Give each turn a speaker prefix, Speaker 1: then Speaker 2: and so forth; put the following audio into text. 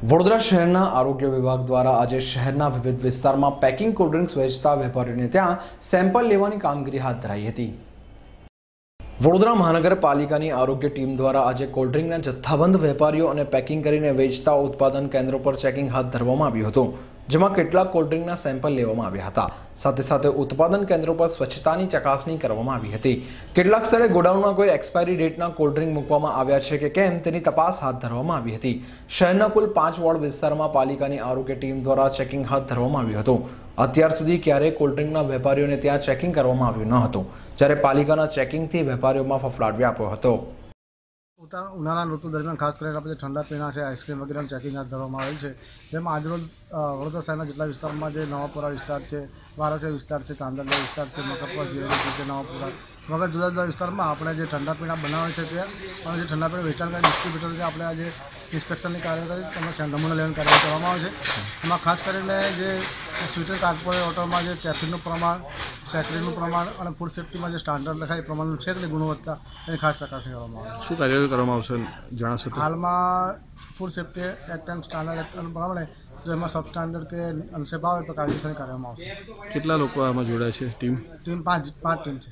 Speaker 1: વડોદરા શહેરના આરોગ્ય વિભાગ દ્વારા આજે શહેરના વિવિધ વિસ્તારમાં પેકિંગ કોલ્ડ્રિંક્સ વેચતા વેપારીઓને ત્યાં સેમ્પલ લેવાની કામગીરી હાથ ધરાઈ હતી. વડોદરા મહાનગરપાલિકાની આરોગ્ય ટીમ દ્વારા આજે કોલ્ડ્રિંકના જથ્થાબંધ વેપારીઓ અને પેકિંગ કરીને વેચતા ઉત્પાદન કેન્દ્રો પર ચેકિંગ હાથ ધરવામાં આવ્યું હતું. જેમાં કેટલાક કોલ્ડ્રિંકના સેમ્પલ લેવામાં આવ્યા હતા. સાથે સાથે ઉત્પાદન કેન્દ્રો પર સ્વચ્છતાની ચકાસણી કરવામાં આવી હતી. કેટલાક સ્થળે ગોડાઉનમાં કોઈ એક્સપાયરી ડેટના કોલ્ડ્રિંક મૂકવામાં આવ્યા છે કે કેમ તેની તપાસ હાથ ધરવામાં આવી હતી. શહેરના કુલ પાંચ વોર્ડ વિસ્તારમાં પાલિકાની આરોગ્ય ટીમ દ્વારા ચેકિંગ હાથ ધરવામાં આવ્યું હતું. અત્યાર સુધી ક્યારેય કોલ્ડ્રિંકના વેપારીઓને ત્યાં ચેકિંગ કરવામાં આવ્યું ન હતું, જ્યારે પાલિકાના ચેકિંગથી વેપારીઓમાં ફફડાટ વ્યાપ્યો હતો.
Speaker 2: ઉનાળાના ઋતુ દરમિયાન ખાસ કરીને આપણે ઠંડા પીણા છે, આઈસ્ક્રીમ વગેરેનું ચેકિંગ હાથ ધરવામાં આવેલ છે, જેમાં આજરોજ વડોદરા શહેરના જેટલા વિસ્તારમાં જે નવાપુરા વિસ્તાર છે વારસિયા વિસ્તાર છે ચાંદલિયા વિસ્તાર છે, મકરપુરા જીઆઈડી છે નવાપુરા વગર જુદા જુદા વિસ્તારમાં આપણે જે ઠંડા પીણા બનાવે છે તે અને જે ઠંડા પીણા વેચાણ કરી ડિસ્ટ્રીબ્યુટર છે આપણે આજે ઇન્સ્પેક્શનની કાર્યવાહી તેમજ નમૂના લેવાની કાર્યવાહી કરવામાં આવે છે. એમાં ખાસ કરીને જે સ્વીટર કાર્ડ પર ઓટોમાં જે ટ્રાફિકનું પ્રમાણ સેક્રેટનું પ્રમાણ અને ફૂડ સેફ્ટીમાં જે સ્ટાન્ડર્ડ લખાય એ પ્રમાણનું છે કે ગુણવત્તા એની ખાસ ચકાસણી કરવામાં આવે
Speaker 3: શું કાર્યવાહી કરવામાં આવશે જણાશો
Speaker 2: હાલમાં food safety act and standard act પ્રમાણે જો એમાં સબ સ્ટાન્ડર્ડ કે અનસેફ આવે તો કાયદેસર કરવામાં આવશે.
Speaker 3: કેટલા લોકો આમાં જોડાય છે? ટીમ?
Speaker 2: ટીમ પાંચ પાંચ ટીમ છે.